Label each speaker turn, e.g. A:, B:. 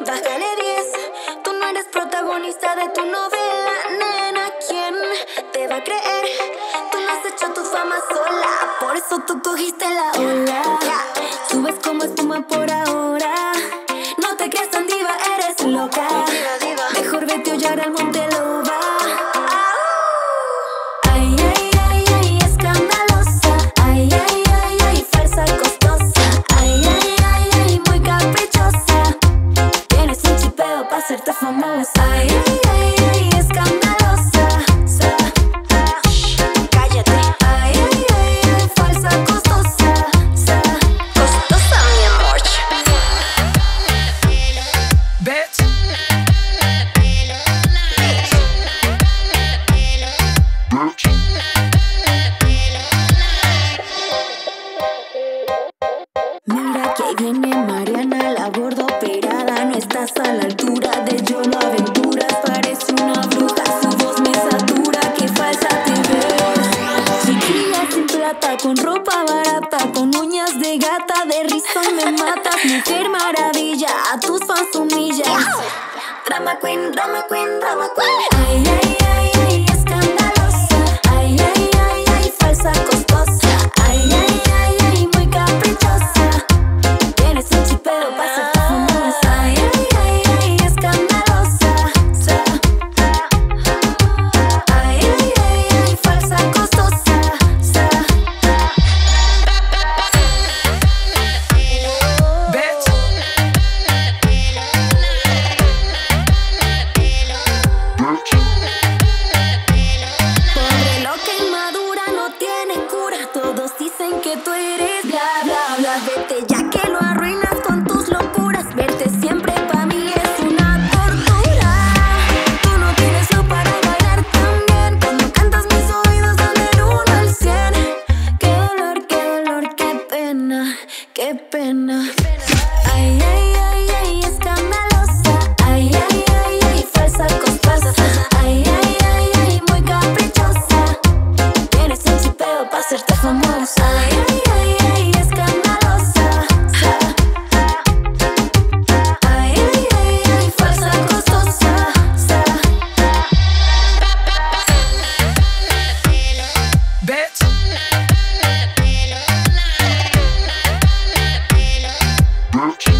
A: bájale 10. Tú no eres protagonista de tu novela, nena. ¿Quién te va a creer? Tú no has hecho tu fama sola, por eso tú cogiste la ola. Subes como espuma por ahora. Viene Mariana, la gorda operada. No estás a la altura de yo no aventuras. Parece una bruja, su voz me satura. Qué falsa te ves. Chiquilla sin plata, con ropa barata, con uñas de gata. De risa me matas, mujer maravilla. A tus fans humillas. Drama queen, drama queen, drama queen. Ay, ay, Qué dolor, qué dolor, qué pena, Root.